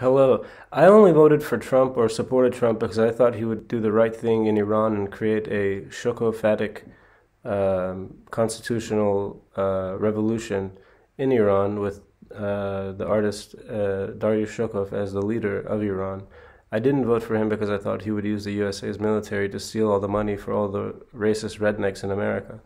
Hello. I only voted for Trump or supported Trump because I thought he would do the right thing in Iran and create a Shokofatic um, constitutional uh, revolution in Iran with uh, the artist uh, Daryush Shokof as the leader of Iran. I didn't vote for him because I thought he would use the USA's military to steal all the money for all the racist rednecks in America.